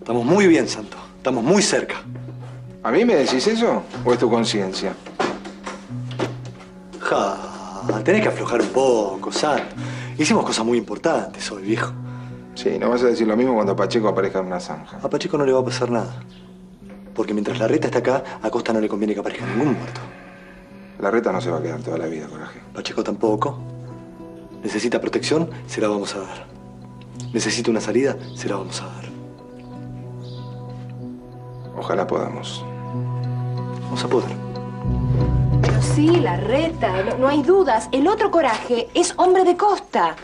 Estamos muy bien, Santo. Estamos muy cerca. ¿A mí me decís eso o es tu conciencia? Ja, tenés que aflojar un poco, Santo. Hicimos cosas muy importantes hoy, viejo. Sí, no vas a decir lo mismo cuando Pacheco aparezca en una zanja. A Pacheco no le va a pasar nada. Porque mientras la reta está acá, a Costa no le conviene que aparezca ningún muerto. La reta no se va a quedar toda la vida, Coraje. Pacheco tampoco. Necesita protección, se la vamos a dar. Necesita una salida, se la vamos a dar. Ojalá podamos. Vamos a poder. Pero sí, la reta, no, no hay dudas. El otro coraje es hombre de costa.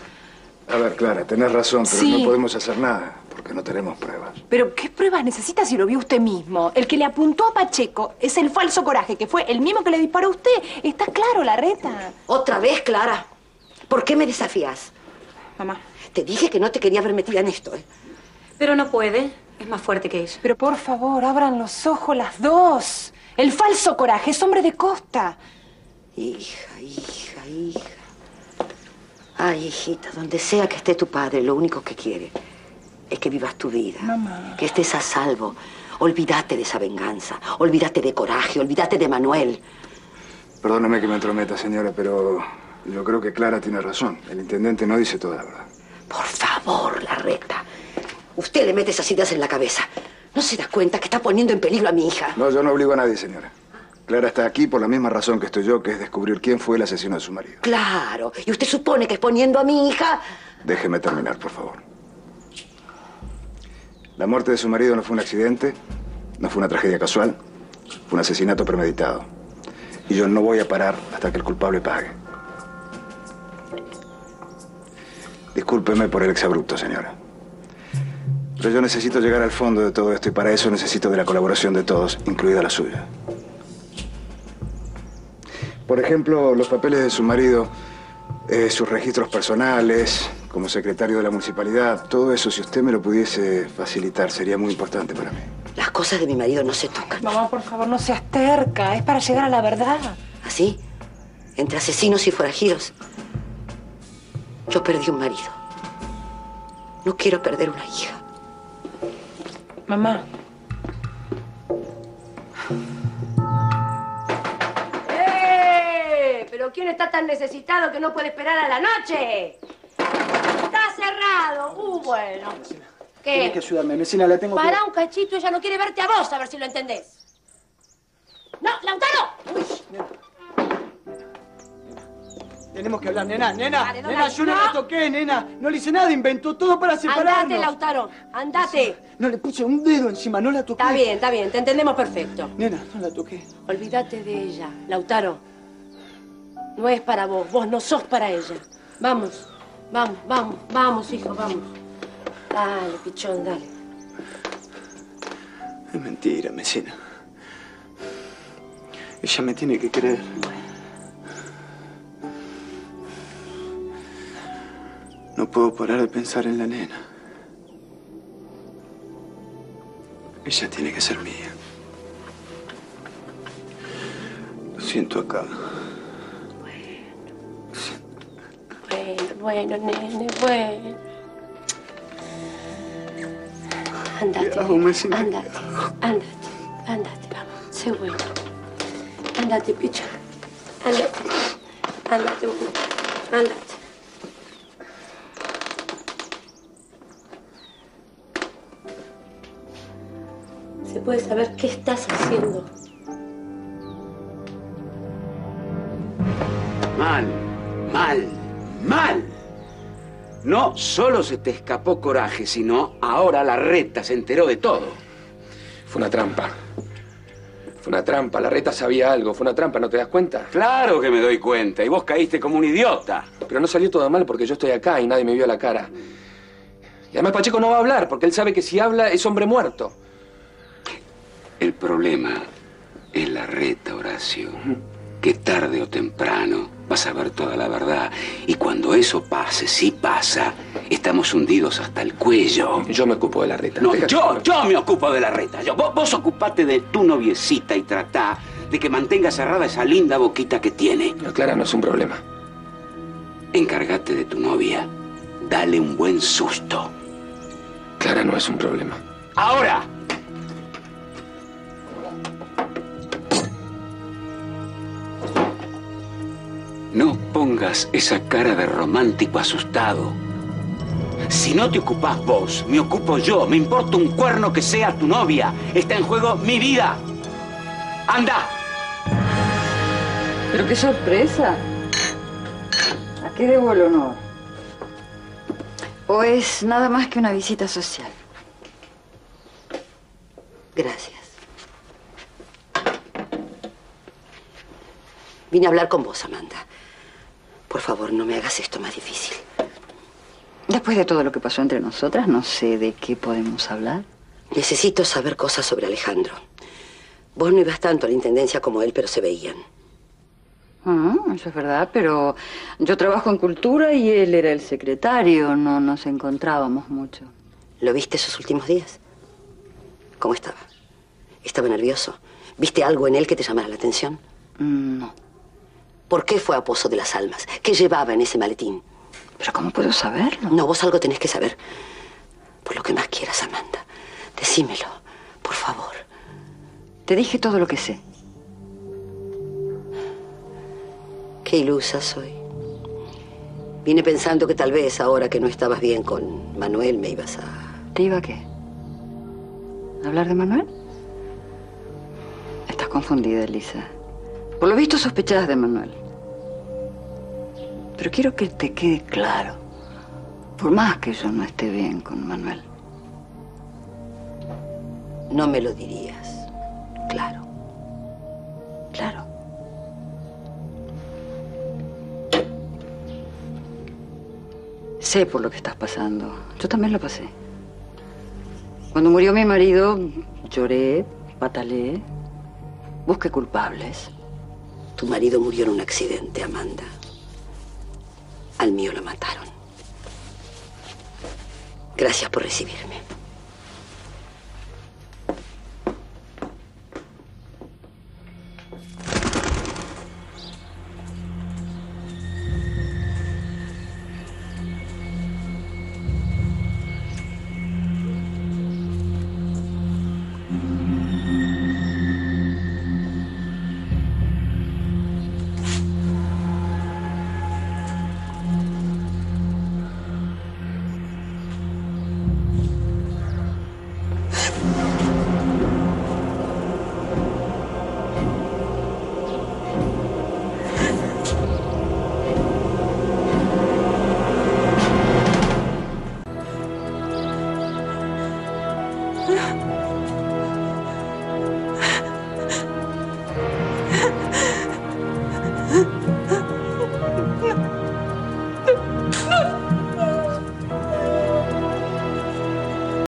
A ver, Clara, tenés razón, pero Sí. no podemos hacer nada porque no tenemos pruebas. Pero ¿qué pruebas necesita si lo vio usted mismo? El que le apuntó a Pacheco es el falso coraje, que fue el mismo que le disparó a usted. Está claro, la reta. ¿Otra vez, Clara? ¿Por qué me desafías? Mamá. Te dije que no te quería ver metida en esto, ¿eh? Pero no puede. Es más fuerte que ella. Pero por favor, abran los ojos las dos. El falso coraje es hombre de costa. Hija, hija, hija. Ay, hijita, donde sea que esté tu padre, lo único que quiere es que vivas tu vida. Mamá. Que estés a salvo. Olvídate de esa venganza. Olvídate de coraje. Olvídate de Manuel. Perdóname que me entrometa, señora, pero yo creo que Clara tiene razón. El intendente no dice toda la verdad. Por favor, la reta. Usted le mete esas ideas en la cabeza. ¿No se da cuenta que está poniendo en peligro a mi hija? No, yo no obligo a nadie, señora. Clara está aquí por la misma razón que estoy yo, que es descubrir quién fue el asesino de su marido. Claro. ¿Y usted supone que exponiendo a mi hija? Déjeme terminar, por favor. La muerte de su marido no fue un accidente, no fue una tragedia casual, fue un asesinato premeditado. Y yo no voy a parar hasta que el culpable pague. Discúlpeme por el exabrupto, señora. Pero yo necesito llegar al fondo de todo esto y para eso necesito de la colaboración de todos, incluida la suya. Por ejemplo, los papeles de su marido, eh, sus registros personales, como secretario de la municipalidad, todo eso, si usted me lo pudiese facilitar, sería muy importante para mí. Las cosas de mi marido no se tocan. Mamá, por favor, no seas terca. Es para llegar a la verdad. ¿Así? Entre asesinos y forajidos. Yo perdí un marido. No quiero perder una hija. Mamá. ¡Eh! ¿Pero quién está tan necesitado que no puede esperar a la noche? Está cerrado. Uh, bueno. Tienes que ¿Qué? ayudarme, vecina, la tengo que... Pará un cachito, ella no quiere verte a vos, a ver si lo entendés. ¡No, Lautaro! Tenemos que hablar, nena, nena. No, nena, yo no no. la toqué, nena. No le hice nada, inventó todo para separarnos. andate, Lautaro, andate. No le puse un dedo encima, no la toqué. Está bien, está bien, te entendemos perfecto. Nena, no la toqué. Olvídate de ella, Lautaro. No es para vos, vos no sos para ella. Vamos, vamos, vamos, vamos, hijo, vamos. Dale, pichón, dale. Es mentira, vecina. Ella me tiene que creer. No puedo parar de pensar en la nena. Ella tiene que ser mía. Lo siento acá. Bueno, bueno, nene, bueno. Andate, andate, andate, andate, vamos, sé bueno. Andate, pichón, andate, andate, bueno, andate. Puede saber qué estás haciendo? Mal, mal, mal. No solo se te escapó coraje, sino ahora la reta se enteró de todo. Fue una trampa. Fue una trampa. La reta sabía algo. Fue una trampa, ¿no te das cuenta? Claro que me doy cuenta. Y vos caíste como un idiota. Pero no salió todo mal porque yo estoy acá y nadie me vio la cara. Y además Pacheco no va a hablar porque él sabe que si habla es hombre muerto. El problema es la reta, Horacio. Que tarde o temprano vas a ver toda la verdad. Y cuando eso pase, si pasa, estamos hundidos hasta el cuello. Yo me ocupo de la reta. No, Deja- yo, yo me ocupo de la reta. Yo, vos, vos ocupate de tu noviecita y tratá de que mantenga cerrada esa linda boquita que tiene. No, Clara, no es un problema. Encárgate de tu novia. Dale un buen susto. Clara no es un problema. Ahora. Esa cara de romántico asustado. Si no te ocupás vos, me ocupo yo. Me importa un cuerno que sea tu novia. Está en juego mi vida. ¡Anda! Pero qué sorpresa. ¿A qué debo el honor? ¿O es nada más que una visita social? Gracias. Vine a hablar con vos, Amanda. Por favor, no me hagas esto más difícil. Después de todo lo que pasó entre nosotras, no sé de qué podemos hablar. Necesito saber cosas sobre Alejandro. Vos no ibas tanto a la intendencia como él, pero se veían. Ah, eso es verdad, pero yo trabajo en cultura y él era el secretario. No nos encontrábamos mucho. ¿Lo viste esos últimos días? ¿Cómo estaba? ¿Estaba nervioso? ¿Viste algo en él que te llamara la atención? Mm, No. ¿Por qué fue a Pozo de las Almas? ¿Qué llevaba en ese maletín? ¿Pero cómo puedo saberlo? No, vos algo tenés que saber. Por lo que más quieras, Amanda. Decímelo, por favor. Te dije todo lo que sé. Qué ilusa soy. Vine pensando que tal vez ahora que no estabas bien con Manuel me ibas a... ¿Te iba a qué? ¿A ¿Hablar de Manuel? Estás confundida, Elisa. Por lo visto sospechabas de Manuel. Pero quiero que te quede claro. Por más que yo no esté bien con Manuel. No me lo dirías. Claro. Claro. Sé por lo que estás pasando. Yo también lo pasé. Cuando murió mi marido, lloré, pataleé, busqué culpables. Tu marido murió en un accidente, Amanda. Al mío lo mataron. Gracias por recibirme. Ah.